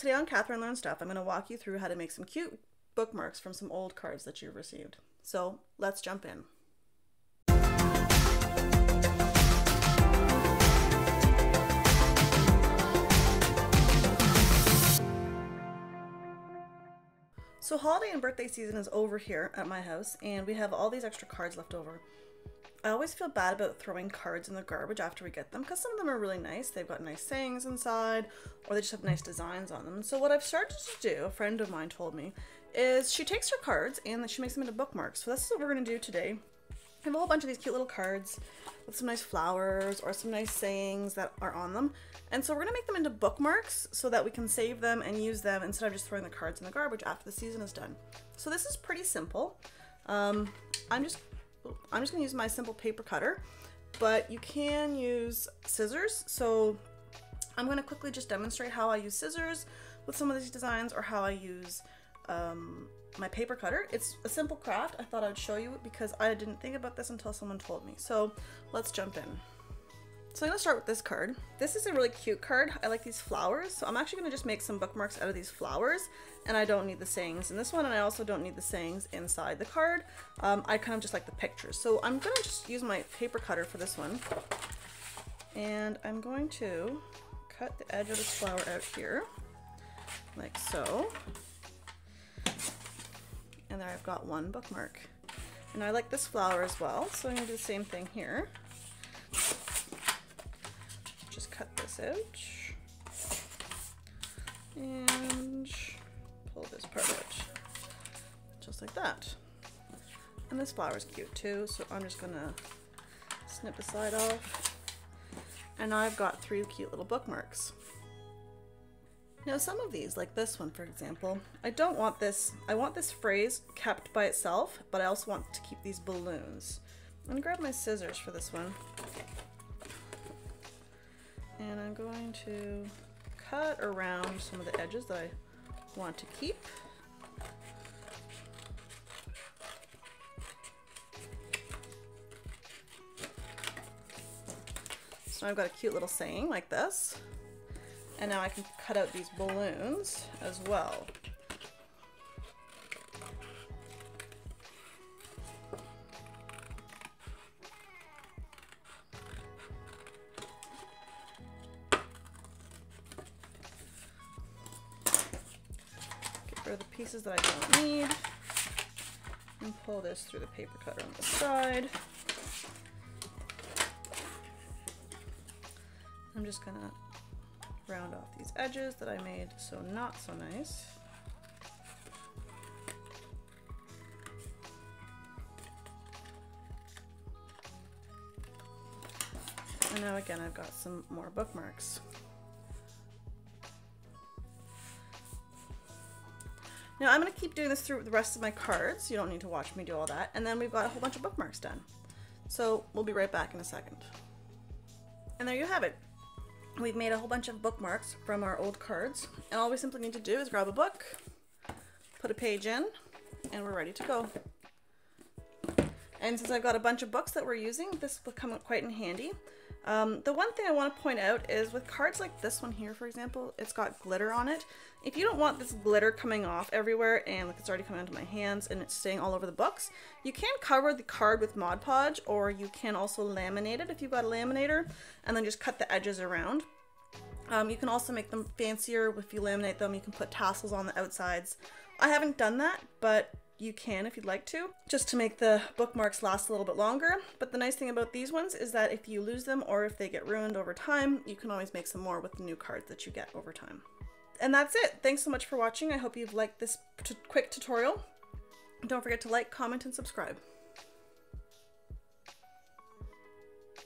Today on Katherine Learns Stuff, I'm going to walk you through how to make some cute bookmarks from some old cards that you've received. So let's jump in. So holiday and birthday season is over here at my house and we have all these extra cards left over. I always feel bad about throwing cards in the garbage after we get them because some of them are really nice. They've got nice sayings inside or they just have nice designs on them. So what I've started to do, a friend of mine told me, is she takes her cards and she makes them into bookmarks. So this is what we're going to do today. I have a whole bunch of these cute little cards with some nice flowers or some nice sayings that are on them. And so we're going to make them into bookmarks so that we can save them and use them instead of just throwing the cards in the garbage after the season is done. So this is pretty simple. Um, I'm just I'm just going to use my simple paper cutter, but you can use scissors. So I'm going to quickly just demonstrate how I use scissors with some of these designs or how I use um, my paper cutter. It's a simple craft. I thought I'd show you because I didn't think about this until someone told me. So let's jump in. So I'm gonna start with this card. This is a really cute card. I like these flowers. So I'm actually gonna just make some bookmarks out of these flowers and I don't need the sayings in this one and I also don't need the sayings inside the card. Um, I kind of just like the pictures. So I'm gonna just use my paper cutter for this one and I'm going to cut the edge of this flower out here like so. And there I've got one bookmark. And I like this flower as well, so I'm gonna do the same thing here. Message and pull this part out just like that. And this flower is cute too, so I'm just gonna snip the side off. And I've got three cute little bookmarks. Now some of these, like this one for example, I don't want this, I want this phrase kept by itself, but I also want to keep these balloons. I'm gonna grab my scissors for this one and I'm going to cut around some of the edges that I want to keep. So I've got a cute little saying like this. And now I can cut out these balloons as well. For the pieces that I don't need. And pull this through the paper cutter on the side. I'm just gonna round off these edges that I made so not so nice. And now again, I've got some more bookmarks. Now I'm going to keep doing this through the rest of my cards. You don't need to watch me do all that. And then we've got a whole bunch of bookmarks done. So we'll be right back in a second. And there you have it. We've made a whole bunch of bookmarks from our old cards. And all we simply need to do is grab a book, put a page in, and we're ready to go. And since I've got a bunch of books that we're using, this will come quite in handy. Um, the one thing I want to point out is with cards like this one here, for example, it's got glitter on it. If you don't want this glitter coming off everywhere and like it's already coming onto my hands and it's staying all over the books, you can cover the card with Mod Podge or you can also laminate it if you've got a laminator and then just cut the edges around. Um, you can also make them fancier if you laminate them. You can put tassels on the outsides. I haven't done that, but you can if you'd like to, just to make the bookmarks last a little bit longer. But the nice thing about these ones is that if you lose them or if they get ruined over time, you can always make some more with the new cards that you get over time. And that's it. Thanks so much for watching. I hope you've liked this quick tutorial. Don't forget to like, comment, and subscribe.